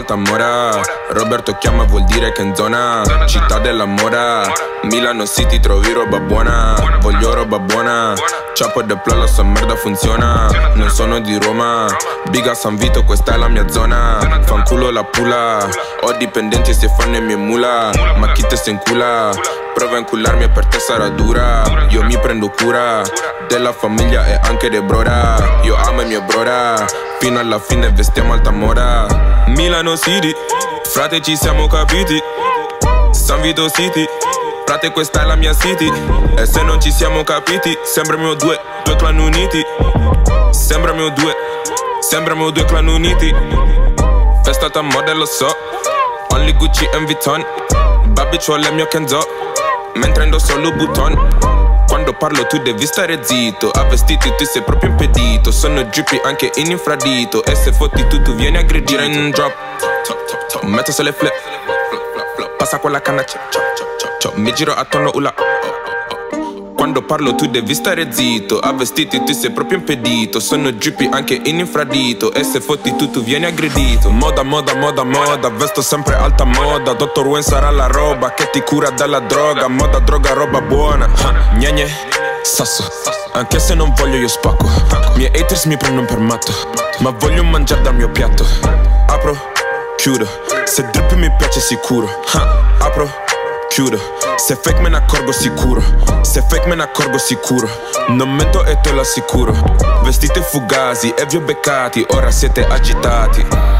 sto alta mora. Roberto chiama vuol dire che in zona. Città della mora Milano City trovi roba buona. Voglio roba buona. Ciapo de plo la sua merda funziona. Non sono di Roma. Biga San Vito questa è la mia zona. Fanculo la pula. Ho dipendenti se fanno i miei mula. Ma chi te se incula? Prova a incullarmi e per te sarà dura. Io mi prendo cura Della famiglia e anche dei brora. Io amo i miei brora. Fino alla fine vestiamo alta mora Milano City. Frate ci siamo capiti. San Vito City. Frate questa è la mia city. E se non ci siamo capiti Sembramo due, due clan uniti. Sembramo due, sembramo due clan uniti. Festata moda lo so. Only Gucci and Vuitton. Babi c'ho il mio Kenzo. Mentre indosso Vuitton. quando parlo tu devi stare zitto. A vestiti tu sei proprio impedito. Sono drippy anche in infradito. E se fotti tu tu vieni aggredire in un drop Metto se le flip Passa quella canna. Mi giro attorno ula quando parlo tu devi stare zitto A vestiti tu sei proprio impedito. Sono drippy anche in infradito E se fotti tu tu vieni aggredito. Moda, moda, moda, moda Vesto sempre alta moda. Dottor Wayne sarà la roba Che ti cura dalla droga. Moda, droga, roba buona. Gne sasso. Anche se non voglio io spacco. Miei haters mi prendono per matto Ma voglio mangiare dal mio piatto. Apro, chiudo. Se drip mi piace sicuro. Apro, chiudo. Se fake me ne accorgo sicuro. Se fake me ne accorgo sicuro. Non mento e te lo assicuro. Vestite fugazi e vi ho beccati Ora siete agitati